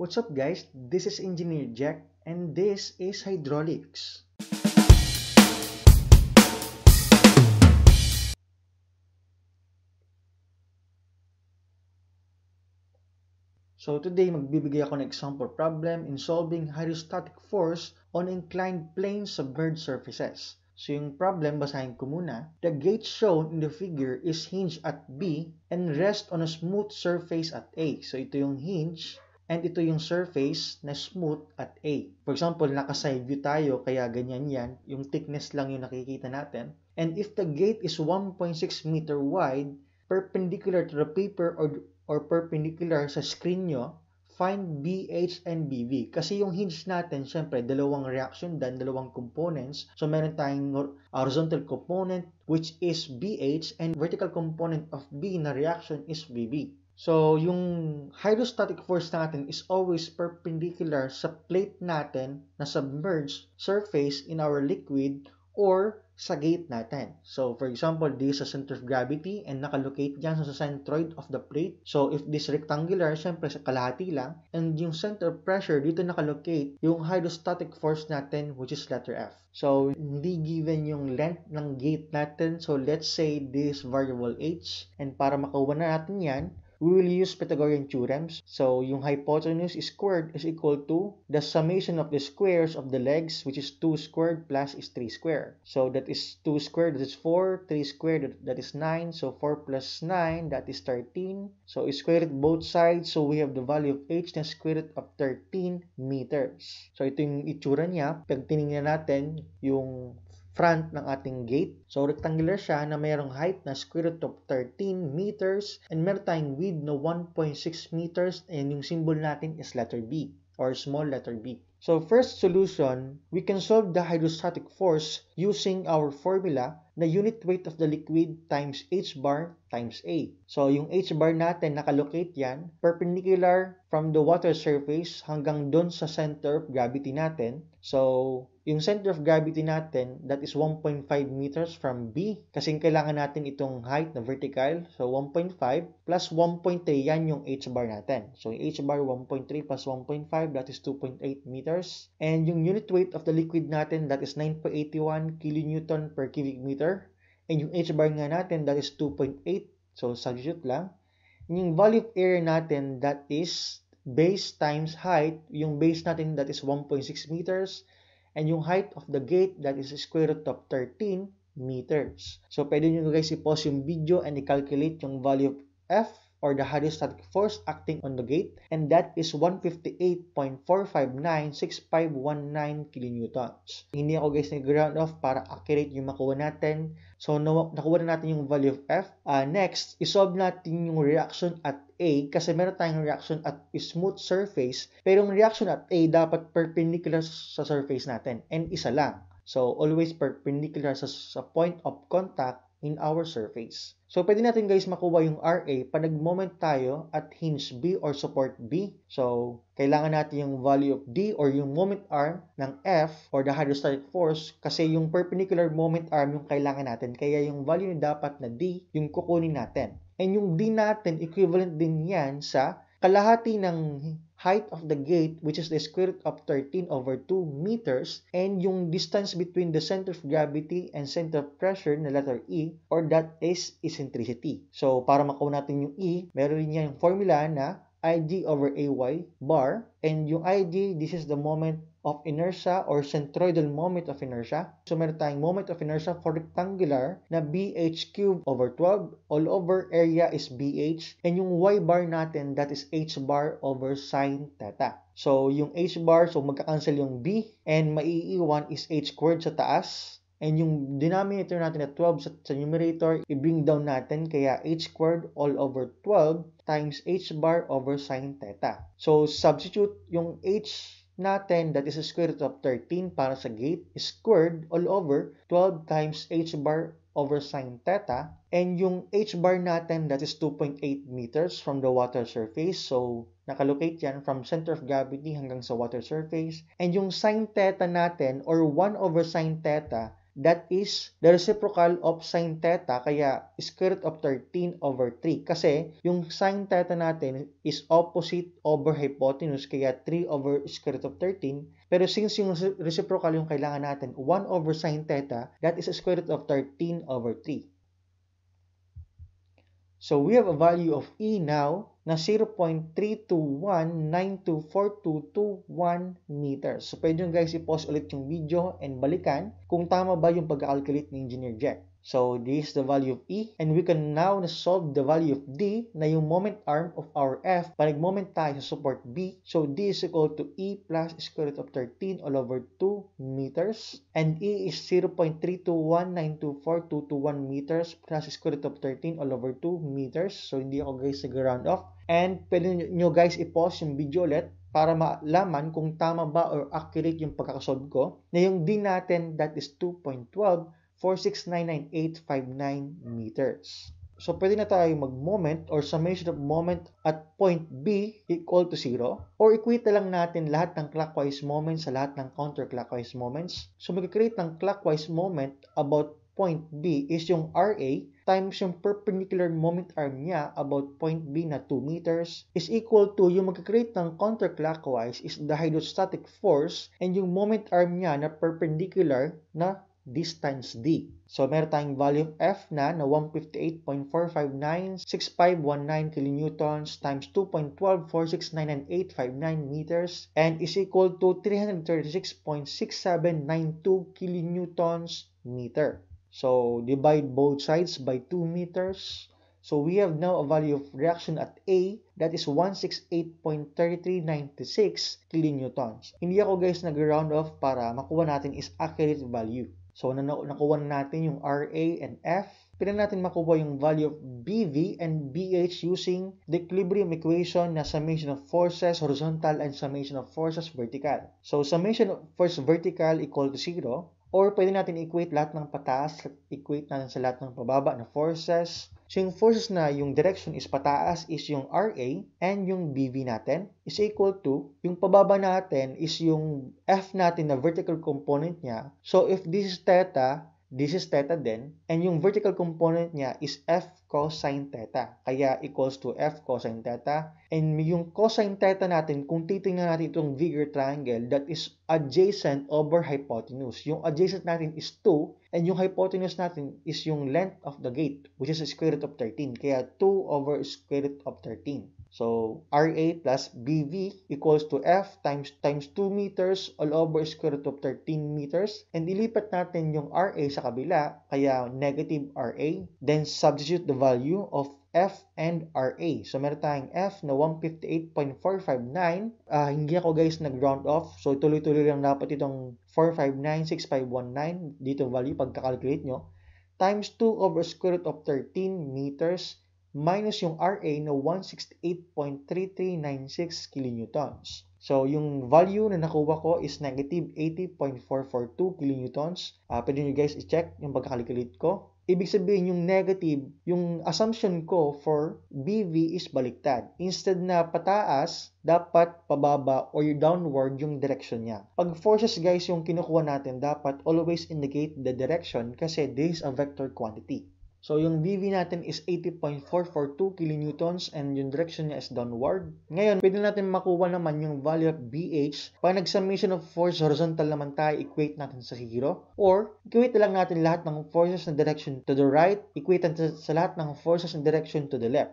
What's up guys? This is Engineer Jack and this is Hydraulics. So today magbibigay ako ng example problem in solving hydrostatic force on inclined plane submerged surfaces. So yung problem, basahin ko muna. The gate shown in the figure is hinged at B and rest on a smooth surface at A. So ito yung hinge and ito yung surface na smooth at A. For example, naka-side view tayo kaya ganyan yan. Yung thickness lang yung nakikita natin. And if the gate is 1.6 meter wide, perpendicular to the paper or or perpendicular sa screen nyo, find BH and BV. Kasi yung hinge natin, syempre, dalawang reaction dan, dalawang components. So, meron tayong horizontal component, which is BH, and vertical component of B na reaction is BV. So, yung hydrostatic force natin is always perpendicular sa plate natin na submerged surface in our liquid or sa gate natin. So, for example, this is a center of gravity and nakalocate dyan sa centroid of the plate. So, if this rectangular, syempre sa kalahati lang. And yung center pressure, dito nakalocate yung hydrostatic force natin, which is letter F. So, hindi given yung length ng gate natin. So, let's say this variable h. And para makuha na natin yan, we will use Pythagorean theorems. So, yung hypotenuse squared is equal to the summation of the squares of the legs, which is 2 squared plus is 3 squared. So, that is 2 squared, that is 4, 3 squared, that is 9. So, 4 plus 9, that is 13. So, square it both sides. So, we have the value of h na square root of 13 meters. So, ito yung itsura niya. Pag tinignan natin yung front ng ating gate. So, rectangular siya na mayroong height na square root of 13 meters and meron tayong width na 1.6 meters and yung symbol natin is letter B or small letter B. So, first solution, we can solve the hydrostatic force using our formula na unit weight of the liquid times h bar times A. So, yung h bar natin, nakalocate yan, perpendicular from the water surface hanggang doon sa center of gravity natin. So, yung center of gravity natin, that is 1.5 meters from B. Kasi kailangan natin itong height na vertical. So, 1.5 plus 1.3, yan yung h bar natin. So, yung h bar 1.3 plus 1.5, that is 2.8 meters. And yung unit weight of the liquid natin, that is 9.81 kilonewton per cubic meter. And yung h bar nga natin, that is 2.8. So, substitute lang. Yung value of area natin, that is base times height. Yung base natin, that is 1.6 meters and yung height of the gate that is square root of 13 meters. So, pwede nyo guys i-pause yung video and i-calculate yung value of F or the hydrostatic force acting on the gate and that is 158.4596519 kilonewtons. Hindi ako guys nag-ground off para accurate yung makuha natin. So, nakuha na natin yung value of F. Uh, next, isolve natin yung reaction at A kasi meron tayong reaction at smooth surface pero yung reaction at A dapat perpendicular sa surface natin and isa lang. So, always perpendicular sa, sa point of contact in our surface. So, pwede natin guys makuha yung RA pag nag-moment tayo at hinge B or support B. So, kailangan natin yung value of D or yung moment arm ng F or the hydrostatic force kasi yung perpendicular moment arm yung kailangan natin. Kaya yung value na dapat na D, yung kukunin natin. And yung D natin, equivalent din yan sa kalahati ng height of the gate which is the square root of 13 over 2 meters and yung distance between the center of gravity and center of pressure na letter E or that is eccentricity. So para makuha natin yung E, meron rin yung formula na ig over ay bar and yung ig this is the moment of inertia or centroidal moment of inertia. So meron tayong moment of inertia for rectangular na BH cubed over 12. All over area is BH. And yung Y bar natin, that is H bar over sine theta. So yung H bar, so magka-cancel yung B. And maiiwan is H squared sa taas. And yung denominator natin na 12 sa, sa numerator, i-bring down natin kaya h squared all over 12 times h bar over sine theta. So, substitute yung h natin that is a square root of 13 para sa gate squared all over 12 times h bar over sine theta. And yung h bar natin that is 2.8 meters from the water surface. So, nakalocate yan from center of gravity hanggang sa water surface. And yung sine theta natin or 1 over sine theta that is the reciprocal of sine theta, kaya square root of 13 over 3. Kasi yung sine theta natin is opposite over hypotenuse, kaya 3 over square root of 13. Pero since yung reciprocal yung kailangan natin, 1 over sine theta, that is square root of 13 over 3. So we have a value of E now na 0.321924221 meters. So pwede nyo guys i-pause ulit yung video and balikan kung tama ba yung pag-calculate ni Engineer Jack. So this is the value of E and we can now solve the value of D na yung moment arm of our F pag nag-moment tayo sa support B. So D is equal to E plus square root of 13 all over 2 meters and E is 0.321924221 meters plus square root of 13 all over 2 meters. So hindi ako guys nag-round off. And pwede nyo guys i-pause yung video ulit para malaman kung tama ba or accurate yung pagkakasolve ko na yung D natin that is 2.12 4699859 meters. So, pwede na tayo mag-moment or summation of moment at point B equal to 0 or equate na lang natin lahat ng clockwise moments sa lahat ng counterclockwise moments. So, mag-create ng clockwise moment about point B is yung RA times yung perpendicular moment arm niya about point B na 2 meters is equal to yung mag-create ng counterclockwise is the hydrostatic force and yung moment arm niya na perpendicular na times D. So, meron tayong value of F na na 158.4596519 kilonewtons times 2.124699859 meters and is equal to 336.6792 kilonewtons meter. So, divide both sides by 2 meters. So, we have now a value of reaction at A that is 168.3396 kilonewtons. Hindi ako guys nag-round off para makuha natin is accurate value. So, na nakuha na natin yung RA and F. Pwede natin makuha yung value of BV and BH using the equilibrium equation na summation of forces horizontal and summation of forces vertical. So, summation of force vertical equal to 0 or pwede natin equate lahat ng pataas, equate natin sa lahat ng pababa na forces. So, yung forces na yung direction is pataas is yung RA and yung BV natin is equal to, yung pababa natin is yung F natin na vertical component niya. So, if this is theta, this is theta din, and yung vertical component niya is F cosine theta. Kaya equals to F cosine theta. And yung cosine theta natin, kung titingnan natin itong bigger triangle, that is adjacent over hypotenuse. Yung adjacent natin is 2, and yung hypotenuse natin is yung length of the gate, which is square root of 13. Kaya 2 over square root of 13. So, RA plus BV equals to F times times 2 meters all over square root of 13 meters. And ilipat natin yung RA sa kabila, kaya negative RA. Then, substitute the value of F and RA. So, meron tayong F na 158.459. Uh, hindi ako guys nag-round off. So, tuloy-tuloy lang dapat itong 4596519 dito value pagka-calculate nyo. Times 2 over square root of 13 meters minus yung RA na 168.3396 kilonewtons. So, yung value na nakuha ko is negative 80.442 kilonewtons. Uh, pwede nyo guys i-check yung pagkakalculate ko. Ibig sabihin yung negative, yung assumption ko for BV is baliktad. Instead na pataas, dapat pababa or downward yung direction niya. Pag forces guys yung kinukuha natin, dapat always indicate the direction kasi this is a vector quantity. So, yung VV natin is 80.442 kilonewtons and yung direction niya is downward. Ngayon, pwede natin makuha naman yung value of BH. Pag nag-summation of force horizontal naman tayo, equate natin sa 0. Or, equate lang natin lahat ng forces na direction to the right, equate natin sa lahat ng forces na direction to the left.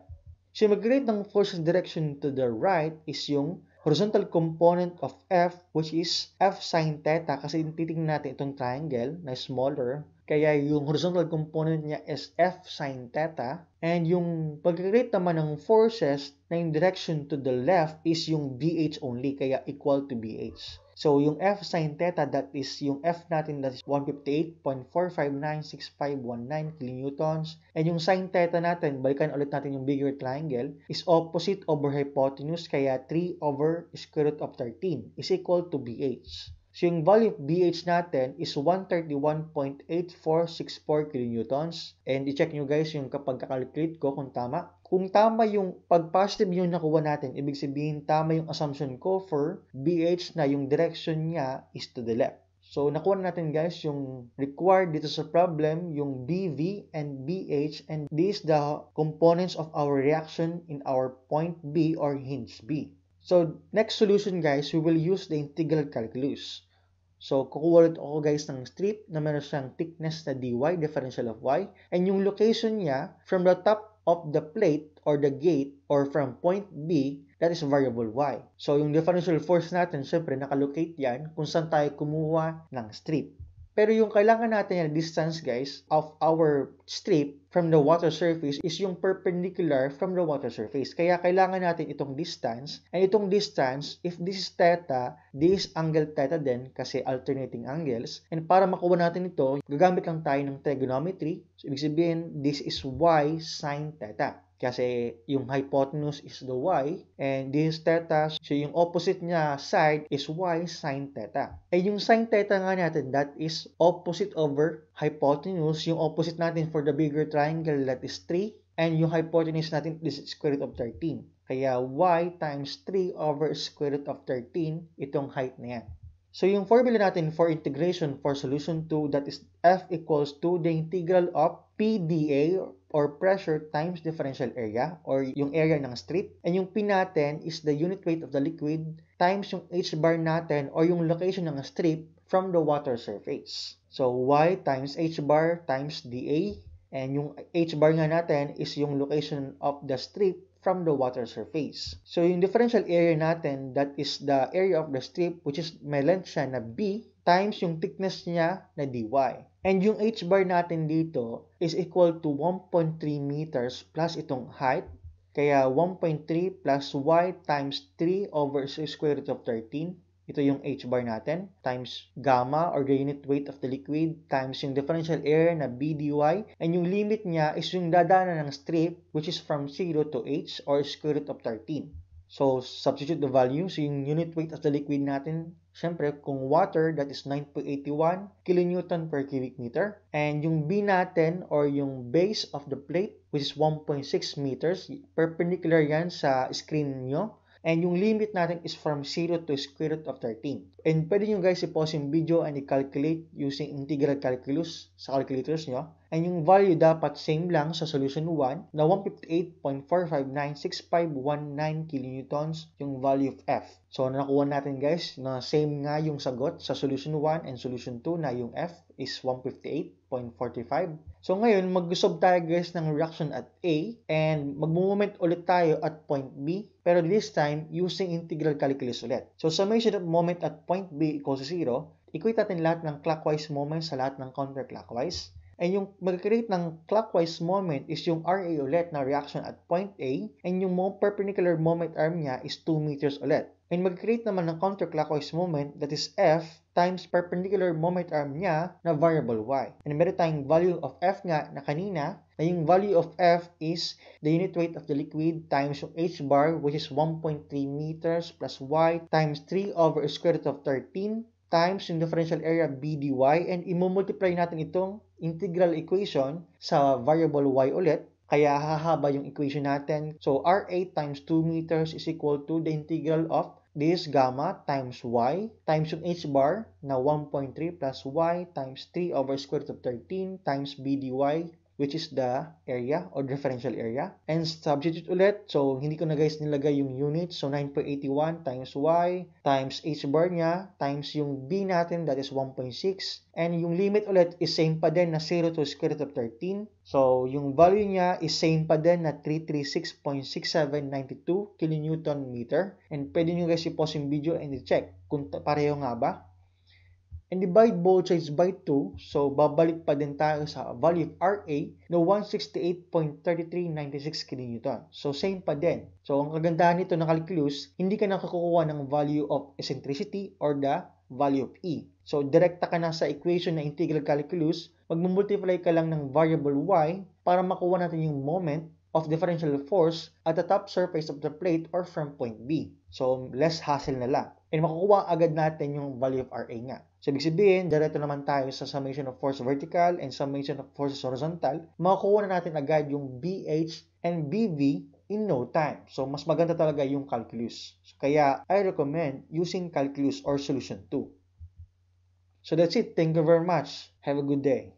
So, mag-rate ng forces direction to the right is yung horizontal component of F which is F sine theta kasi titingnan natin itong triangle na smaller kaya yung horizontal component niya is F sine theta. And yung pag-create naman ng forces na yung direction to the left is yung BH only. Kaya equal to BH. So, yung F sine theta, that is yung F natin, that is 158.4596519 kilonewtons. And yung sine theta natin, balikan ulit natin yung bigger triangle, is opposite over hypotenuse, kaya 3 over square root of 13 is equal to BH. So, yung value of BH natin is 131.8464 kilonewtons. And i-check nyo guys yung kapag kakalculate ko kung tama. Kung tama yung pag positive yung nakuha natin, ibig sabihin tama yung assumption ko for BH na yung direction niya is to the left. So, nakuha natin guys yung required dito sa problem, yung BV and BH, and these the components of our reaction in our point B or hinge B. So, next solution guys, we will use the integral calculus. So, kukuha ulit ako guys ng strip na meron siyang thickness na dy, differential of y, and yung location niya from the top of the plate or the gate or from point B that is variable y. So, yung differential force natin, syempre, nakalocate yan kung saan tayo kumuha ng strip. Pero yung kailangan natin yung distance, guys, of our strip from the water surface is yung perpendicular from the water surface. Kaya kailangan natin itong distance. And itong distance, if this is theta, this angle theta din kasi alternating angles. And para makuha natin ito, gagamit lang tayo ng trigonometry. So, ibig sabihin, this is y sine theta kasi yung hypotenuse is the y and this is theta so yung opposite niya side is y sine theta. Eh yung sine theta nga natin that is opposite over hypotenuse. Yung opposite natin for the bigger triangle that is 3 and yung hypotenuse natin is square root of 13. Kaya y times 3 over square root of 13 itong height na yan. So yung formula natin for integration for solution 2 that is f equals to the integral of PDA or pressure times differential area or yung area ng strip. And yung P natin is the unit weight of the liquid times yung H bar natin or yung location ng strip from the water surface. So Y times H bar times dA and yung H bar nga natin is yung location of the strip from the water surface. So, yung differential area natin, that is the area of the strip, which is may length siya na B, times yung thickness niya na dy. And yung h bar natin dito is equal to 1.3 meters plus itong height. Kaya 1.3 plus y times 3 over square root of 13 ito yung h bar natin times gamma or the unit weight of the liquid times yung differential area na b dy and yung limit niya is yung dadaanan ng strip which is from 0 to h or square root of 13. So, substitute the value. So, yung unit weight of the liquid natin, syempre, kung water, that is 9.81 kilonewton per cubic meter. And yung B natin, or yung base of the plate, which is 1.6 meters, perpendicular yan sa screen nyo. And yung limit natin is from 0 to square root of 13. And pwede nyo guys i-pause yung video and i-calculate using integral calculus sa calculators nyo. And yung value dapat same lang sa solution 1 na 158.4596519 kilonewtons yung value of F. So nakuha natin guys na same nga yung sagot sa solution 1 and solution 2 na yung F is 158.45. So ngayon, mag-solve tayo guys ng reaction at A and mag-moment ulit tayo at point B pero this time using integral calculus ulit. So summation of moment at point B equals to 0, equate natin lahat ng clockwise moment sa lahat ng counterclockwise. And yung mag-create ng clockwise moment is yung RA ulit na reaction at point A and yung perpendicular moment arm niya is 2 meters ulit. And mag-create naman ng counterclockwise moment that is F times perpendicular moment arm niya na variable y. And meron tayong value of F nga na kanina na yung value of F is the unit weight of the liquid times yung H bar which is 1.3 meters plus y times 3 over square root of 13 times yung differential area b dy and i-multiply natin itong integral equation sa variable y ulit kaya hahaba yung equation natin. So, R8 times 2 meters is equal to the integral of this gamma times y times yung h bar na 1.3 plus y times 3 over square root of 13 times b dy which is the area or differential area. And substitute ulit. So, hindi ko na guys nilagay yung unit. So, 9.81 times y times h bar niya times yung b natin that is 1.6. And yung limit ulit is same pa din na 0 to square root of 13. So, yung value niya is same pa din na 336.6792 kilonewton meter. And pwede nyo guys i-pause yung video and i-check kung pareho nga ba and divide both sides by 2. So, babalik pa din tayo sa value of RA na 168.3396 kN. So, same pa din. So, ang kagandahan nito ng calculus, hindi ka nakakukuha ng value of eccentricity or the value of E. So, direkta ka na sa equation na integral calculus, magmumultiply ka lang ng variable y para makuha natin yung moment of differential force at the top surface of the plate or from point B. So, less hassle na lang. And makukuha agad natin yung value of RA nga. So, ibig sabihin, direto naman tayo sa summation of force vertical and summation of forces horizontal. Makukuha na natin agad yung BH and BV in no time. So, mas maganda talaga yung calculus. So, kaya, I recommend using calculus or solution 2. So that's it. Thank you very much. Have a good day.